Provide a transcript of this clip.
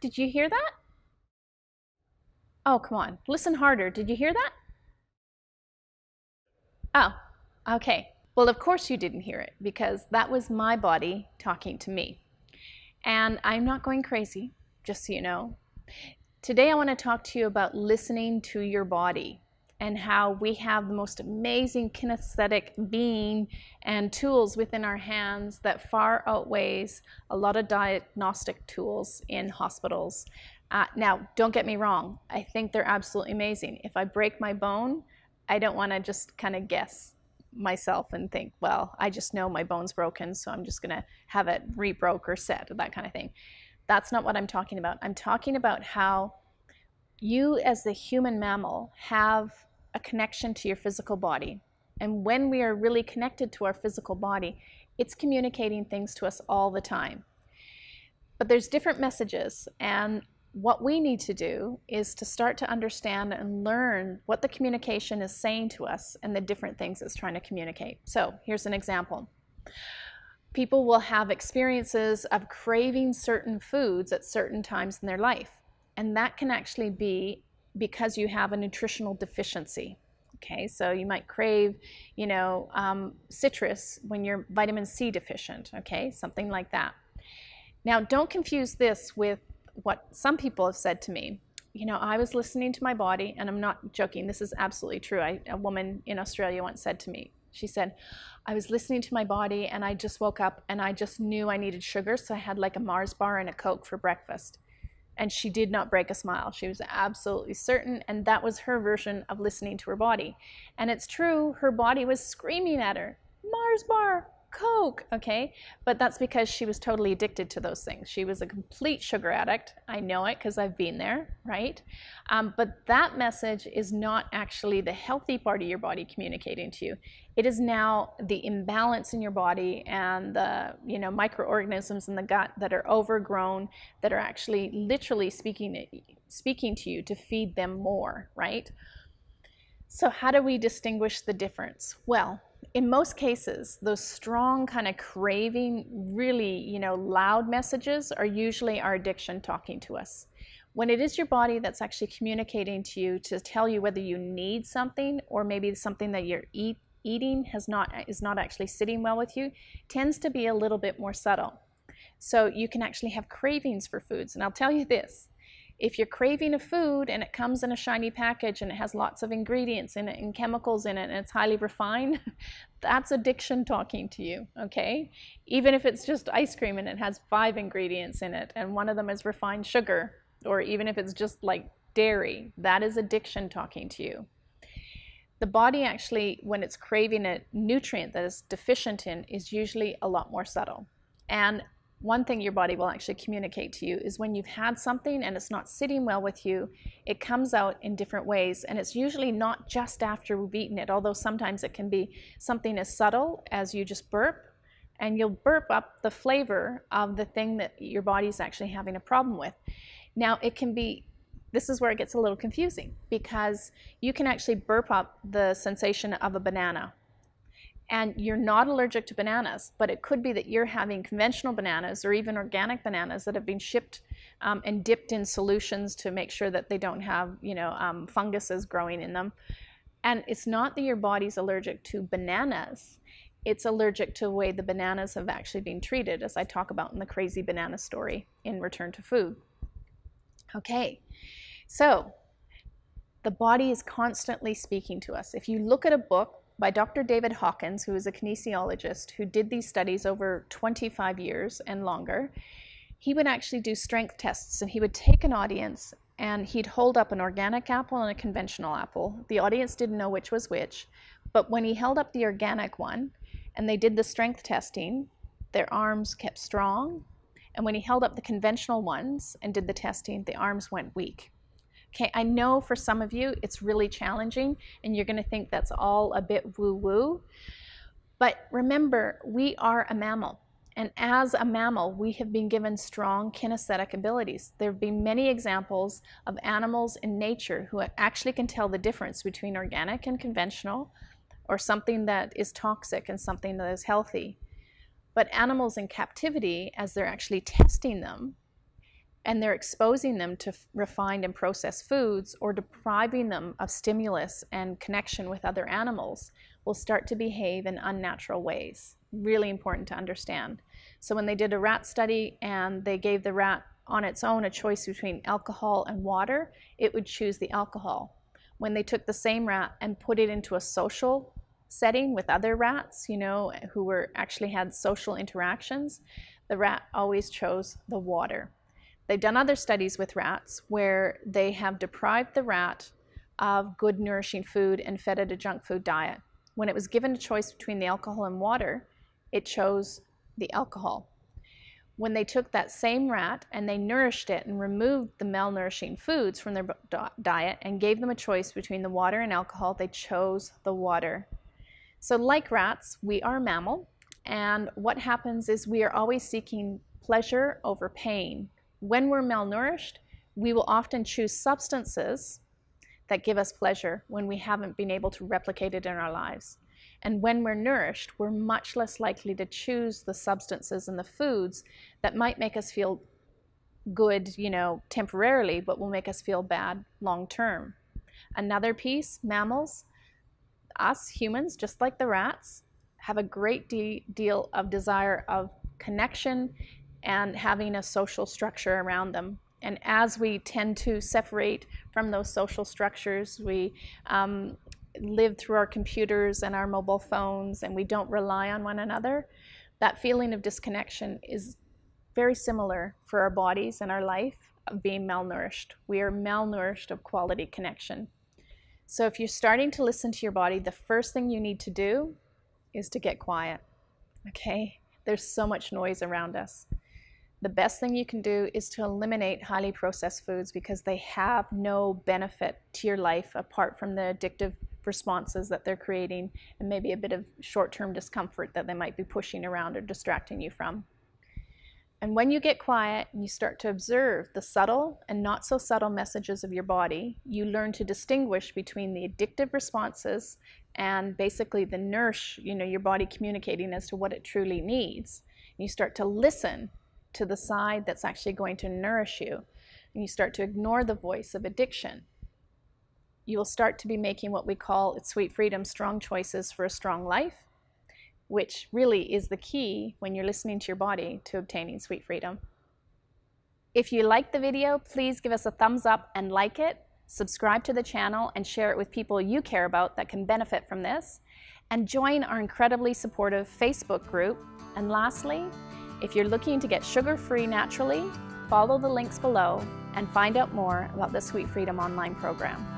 Did you hear that? Oh, come on. Listen harder. Did you hear that? Oh, okay. Well, of course you didn't hear it because that was my body talking to me. And I'm not going crazy, just so you know. Today I want to talk to you about listening to your body and how we have the most amazing kinesthetic being and tools within our hands that far outweighs a lot of diagnostic tools in hospitals. Uh, now, don't get me wrong, I think they're absolutely amazing. If I break my bone, I don't want to just kind of guess myself and think, well, I just know my bone's broken, so I'm just going to have it rebroke or set, that kind of thing. That's not what I'm talking about. I'm talking about how you, as the human mammal, have a connection to your physical body. And when we are really connected to our physical body, it's communicating things to us all the time. But there's different messages, and what we need to do is to start to understand and learn what the communication is saying to us and the different things it's trying to communicate. So here's an example. People will have experiences of craving certain foods at certain times in their life. And that can actually be because you have a nutritional deficiency. Okay, so you might crave, you know, um, citrus when you're vitamin C deficient. Okay, something like that. Now, don't confuse this with what some people have said to me. You know, I was listening to my body, and I'm not joking. This is absolutely true. I, a woman in Australia once said to me, she said, I was listening to my body, and I just woke up, and I just knew I needed sugar, so I had like a Mars bar and a Coke for breakfast and she did not break a smile. She was absolutely certain, and that was her version of listening to her body. And it's true, her body was screaming at her, Mars bar, Coke, okay? But that's because she was totally addicted to those things. She was a complete sugar addict. I know it because I've been there, right? Um, but that message is not actually the healthy part of your body communicating to you. It is now the imbalance in your body and the you know microorganisms in the gut that are overgrown that are actually literally speaking speaking to you to feed them more, right? So how do we distinguish the difference? Well, in most cases, those strong kind of craving, really, you know, loud messages are usually our addiction talking to us. When it is your body that's actually communicating to you to tell you whether you need something or maybe something that you're eat, eating has not is not actually sitting well with you, tends to be a little bit more subtle. So you can actually have cravings for foods. And I'll tell you this, if you're craving a food and it comes in a shiny package and it has lots of ingredients in it and chemicals in it and it's highly refined, that's addiction talking to you, okay? Even if it's just ice cream and it has five ingredients in it and one of them is refined sugar, or even if it's just like dairy, that is addiction talking to you. The body actually, when it's craving a nutrient that is deficient in, is usually a lot more subtle. And one thing your body will actually communicate to you is when you've had something and it's not sitting well with you, it comes out in different ways. And it's usually not just after we've eaten it, although sometimes it can be something as subtle as you just burp and you'll burp up the flavor of the thing that your body's actually having a problem with. Now, it can be this is where it gets a little confusing because you can actually burp up the sensation of a banana and you're not allergic to bananas, but it could be that you're having conventional bananas or even organic bananas that have been shipped um, and dipped in solutions to make sure that they don't have, you know, um, funguses growing in them. And it's not that your body's allergic to bananas, it's allergic to the way the bananas have actually been treated, as I talk about in the crazy banana story in Return to Food. Okay, so the body is constantly speaking to us. If you look at a book by Dr. David Hawkins, who is a kinesiologist who did these studies over 25 years and longer. He would actually do strength tests and he would take an audience and he'd hold up an organic apple and a conventional apple. The audience didn't know which was which, but when he held up the organic one and they did the strength testing, their arms kept strong. And when he held up the conventional ones and did the testing, the arms went weak. Okay, I know for some of you it's really challenging and you're going to think that's all a bit woo woo. But remember, we are a mammal. And as a mammal, we have been given strong kinesthetic abilities. There have been many examples of animals in nature who actually can tell the difference between organic and conventional, or something that is toxic and something that is healthy. But animals in captivity, as they're actually testing them, and they're exposing them to refined and processed foods or depriving them of stimulus and connection with other animals, will start to behave in unnatural ways. Really important to understand. So when they did a rat study and they gave the rat on its own a choice between alcohol and water, it would choose the alcohol. When they took the same rat and put it into a social setting with other rats, you know, who were actually had social interactions, the rat always chose the water. They've done other studies with rats where they have deprived the rat of good nourishing food and fed it a junk food diet. When it was given a choice between the alcohol and water, it chose the alcohol. When they took that same rat and they nourished it and removed the malnourishing foods from their diet and gave them a choice between the water and alcohol, they chose the water. So like rats, we are a mammal, and what happens is we are always seeking pleasure over pain. When we're malnourished, we will often choose substances that give us pleasure when we haven't been able to replicate it in our lives. And when we're nourished, we're much less likely to choose the substances and the foods that might make us feel good, you know, temporarily, but will make us feel bad long term. Another piece, mammals, us humans, just like the rats, have a great de deal of desire of connection and having a social structure around them. And as we tend to separate from those social structures, we um, live through our computers and our mobile phones and we don't rely on one another, that feeling of disconnection is very similar for our bodies and our life of being malnourished. We are malnourished of quality connection. So if you're starting to listen to your body, the first thing you need to do is to get quiet. Okay? There's so much noise around us the best thing you can do is to eliminate highly processed foods because they have no benefit to your life apart from the addictive responses that they're creating and maybe a bit of short-term discomfort that they might be pushing around or distracting you from. And when you get quiet and you start to observe the subtle and not so subtle messages of your body, you learn to distinguish between the addictive responses and basically the nourish, you know, your body communicating as to what it truly needs. You start to listen to the side that's actually going to nourish you. And you start to ignore the voice of addiction. You will start to be making what we call sweet freedom, strong choices for a strong life, which really is the key when you're listening to your body to obtaining sweet freedom. If you like the video, please give us a thumbs up and like it. Subscribe to the channel and share it with people you care about that can benefit from this. And join our incredibly supportive Facebook group. And lastly, if you're looking to get sugar-free naturally, follow the links below and find out more about the Sweet Freedom online program.